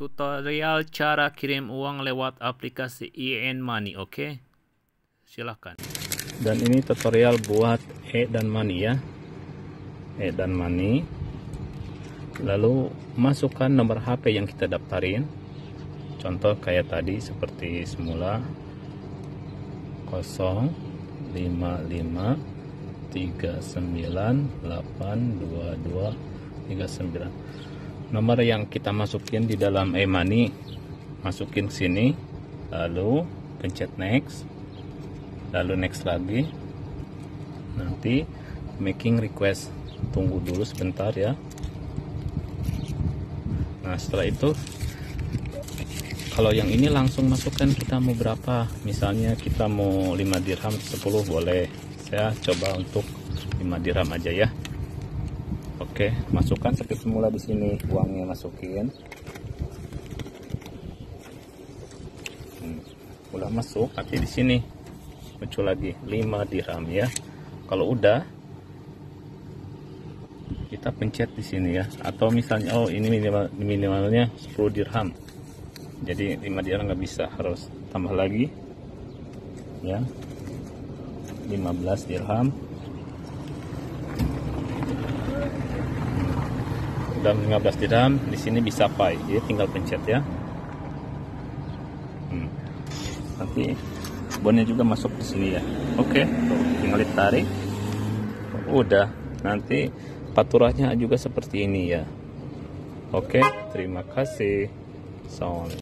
tutorial cara kirim uang lewat aplikasi IN Money, oke? Okay? Silahkan. Dan ini tutorial buat E dan Money ya. E dan Money. Lalu masukkan nomor HP yang kita daftarin. Contoh kayak tadi seperti semula 055 39 822 39 nomor yang kita masukin di dalam e-money masukin sini lalu pencet next lalu next lagi. Nanti making request tunggu dulu sebentar ya. Nah setelah itu kalau yang ini langsung masukkan kita mau berapa? Misalnya kita mau 5 dirham 10 boleh. Saya coba untuk 5 dirham aja ya Oke, masukkan seperti semula di sini uangnya masukin. Hmm, udah masuk, nanti di sini muncul lagi 5 dirham ya. Kalau udah kita pencet di sini ya. Atau misalnya oh ini minimal minimalnya 10 dirham. Jadi 5 dirham nggak bisa, harus tambah lagi ya. 15 dirham udah 15 dirham di sini bisa pay jadi tinggal pencet ya hmm. nanti bonnya juga masuk di sini ya oke okay. tinggal ditarik udah nanti paturannya juga seperti ini ya oke okay. terima kasih Assalamualaikum